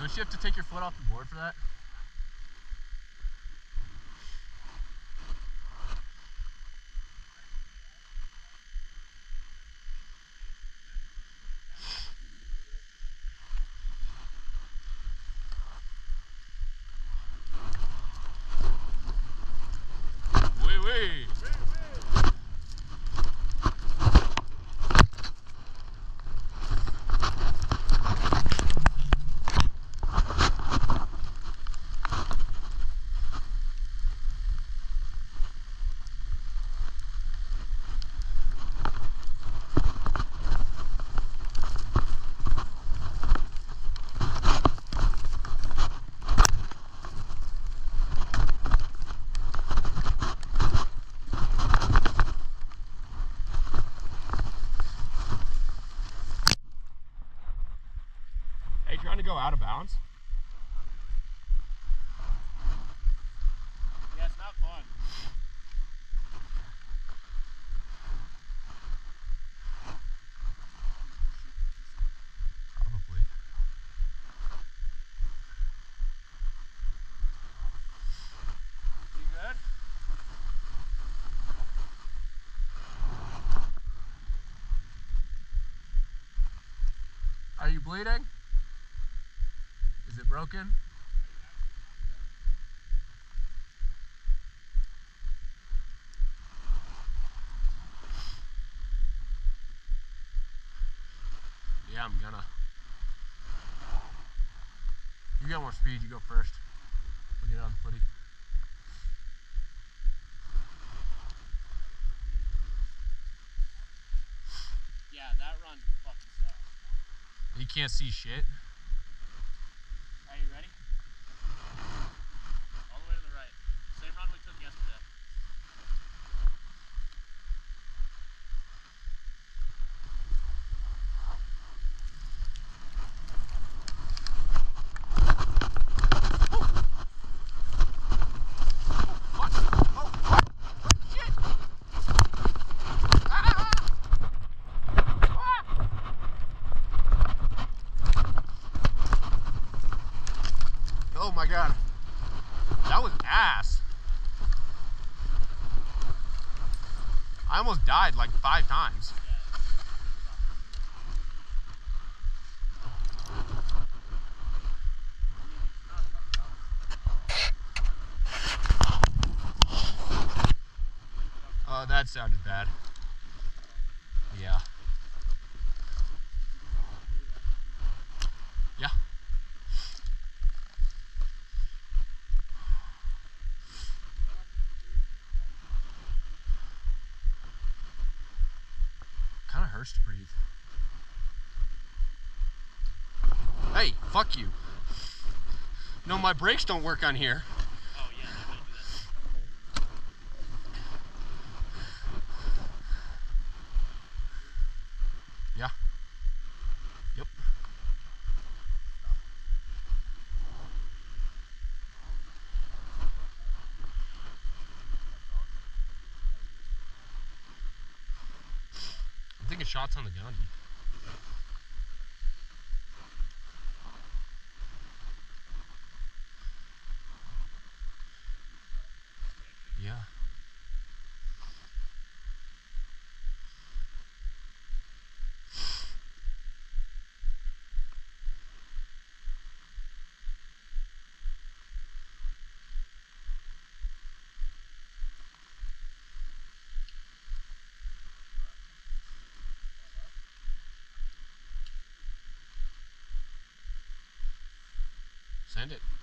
Don't you have to take your foot off the board for that? Wait, wait. Hey, trying to go out of bounds? Yeah, it's not fun. Probably. You good? Are you bleeding? It broken? Yeah, I'm gonna. You got more speed, you go first. We'll get it on the footy. Yeah, that run fucking sucks. You can't see shit. Are you ready? All the way to the right. Same run we took yesterday. What? Oh, what? Shit! Ah! Ah! Oh my god. That was ass. I almost died like five times. Oh, that sounded bad. Yeah. Breathe. Hey, fuck you. No, my brakes don't work on here. Oh yeah, they're gonna do that. Yeah. Yep. I'm thinking shots on the Gandhi. Yeah. Send it.